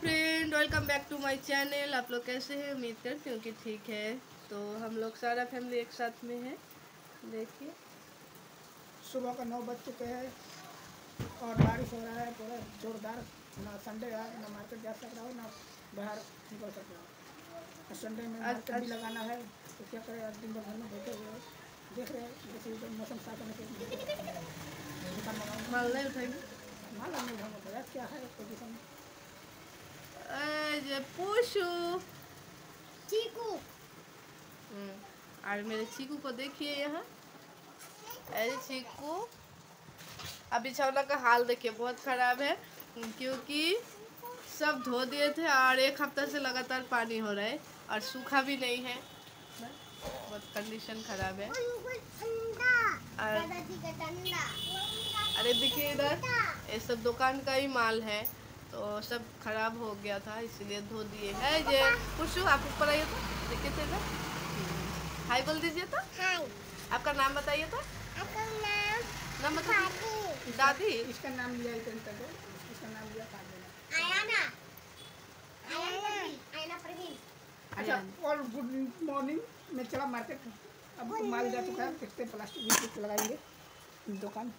Friend welcome back to my channel आप लोग कैसे हैं? उम्मीद करती हूँ कि ठीक है। तो हम लोग सारा फैमिली एक साथ में है। देखिए। सुबह का नौ बज चुके हैं और बारिश हो रहा है पूरा जोरदार। ना संडे है ना मार्केट जा सक रहा हो ना बाहर निकल सक रहा हो। संडे में आज- मार्केट भी लगाना है। तो क्या करें? आज दिन भर घर में बैठे हुए देख रहे हैं जैसे मौसम साफ़ होने के माल नहीं उठाएँगे। माल में बताया क्या है? पोजिशन चीकू। हम्म, और मेरे चीकू को देखिए यहाँ। अरे चीकू अभी बिछौना का हाल देखिए बहुत ख़राब है क्योंकि सब धो दिए थे और एक हफ़्ता से लगातार पानी हो रहा है और सूखा भी नहीं है। बहुत कंडीशन ख़राब है। और- अरे देखिए इधर ये सब दुकान का ही माल है। तो सब खराब हो गया था इसलिए धो दिए है। ये पुशु आप ऊपर आइए तो। देखिए तो इधर। हाय बोल दीजिए तो। हाय। आपका नाम बताइए तो। आपका नाम? नाम बताइए। दादी। इसका नाम लिया इसका नाम लिया आयाना। आयाना आयाना प्रवीण। अच्छा और गुड मॉर्निंग मैं चला मार्केट अब माल जा चुका है देखते प्लास्टिक भी लगाएँगे। दुकान।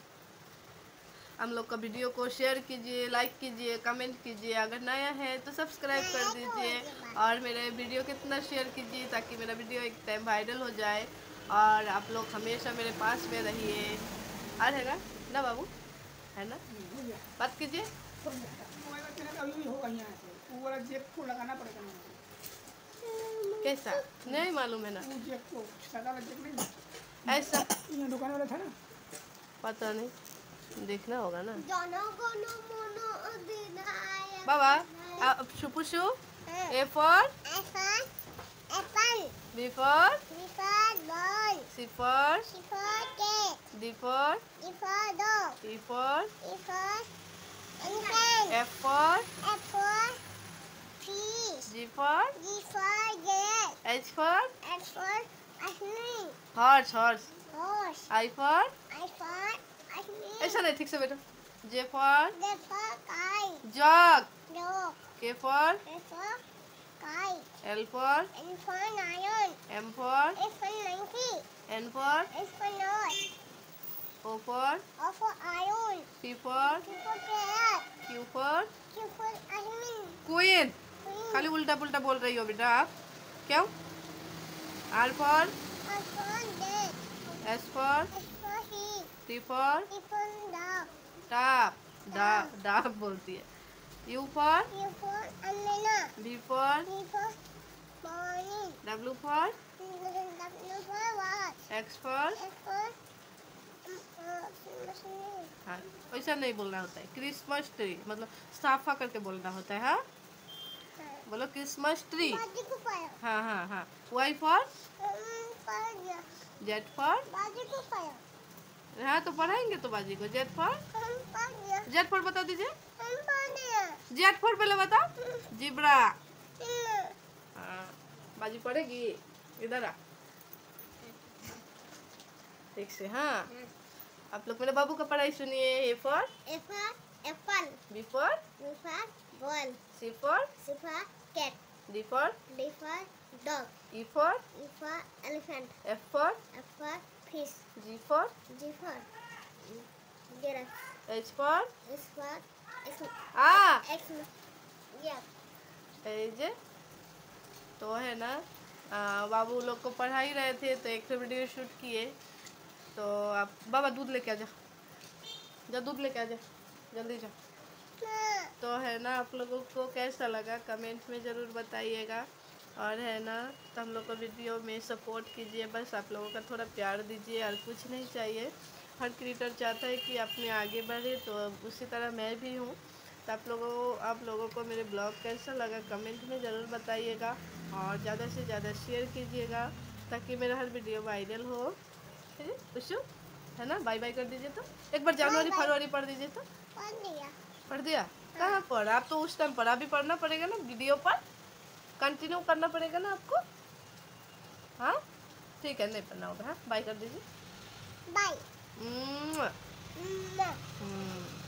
हम लोग का वीडियो को शेयर कीजिए लाइक कीजिए कमेंट कीजिए। अगर नया है तो सब्सक्राइब कर दीजिए और मेरे वीडियो कितना शेयर कीजिए ताकि मेरा वीडियो एक टाइम वायरल हो जाए और आप लोग हमेशा मेरे पास में रहिए। और है ना? ना बाबू? है ना? बात कीजिए। कैसा? नहीं मालूम है ना। ऐसा? दुकान वाला था ना? पता नहीं। देखना होगा ना। बाबा शुपू शू A for apple B for C for D for E for F for G for H for horse horse I for से बैठो जे फॉर एफर काई जग dog के फॉर एफर kite एल फॉर एफर lion एम फॉर एफर monkey N for एफर nose O for O for iron P for Q for parrot Q for Q for admin queen Queen खाली उल्टा पुल्टा बोल रही हो बेटा आप क्यों R for R for dead S for S for sheep T for top डाप बोलती है। U for B for W for W for? Watch. X for हाँ वैसा नहीं बोलना होता है। क्रिसमस ट्री मतलब साफा करके बोलना होता है हाँ? बोलो क्रिसमस ट्री हाँ हाँ हाँ। वाई फॉर जेट फॉर हाँ तो पढ़ाएँगे तो बाजी को। जेट फॉर जेट फॉर बता दीजिए जेट फॉर पहले बताओ। जिब्रा। हाँ बाजी पढ़ेगी। इधर आ। ठीक से हाँ। आप लोग मेरे बाबू का पढ़ाई सुनिए। A for एफर apple B for Before ball, C for before cat, D for before dog, E for before elephant, F for before fish, G for before giraffe, H for S for? X, आ X, yeah, एज तो है ना? बाबू लोग को पढ़ा ही रहे थे तो एक वीडियो शूट किए। तो आप बाबा दूध लेके आ जा। जा दूध लेके आ जा। जल्दी जा। तो है ना आप लोगों को कैसा लगा? कमेंट में ज़रूर बताइएगा। और है ना तो हम लोग को वीडियो में सपोर्ट कीजिए बस आप लोगों का थोड़ा प्यार दीजिए और कुछ नहीं चाहिए। हर क्रिएटर चाहता है कि अपने आगे बढ़े तो उसी तरह मैं भी हूँ। तो आप लोगों आप लोगों को मेरे ब्लॉग कैसा लगा कमेंट में ज़रूर बताइएगा और ज़्यादा से ज़्यादा शेयर कीजिएगा ताकि मेरा हर वीडियो वायरल हो। है खुशू है ना? बाय बाय कर दीजिए तो। एक बार जनवरी. फरवरी पढ़ दीजिए तो। पढ़ लिया, पढ़ दिया? कहाँ पढ़ा? आप तो उस टाइम पढ़ा भी पढ़ना पड़ेगा ना वीडियो पर। कंटिन्यू करना पड़ेगा ना आपको? हाँ? ठीक है नहीं पढ़ना होगा हाँ? बाय कर दीजिए. हम्म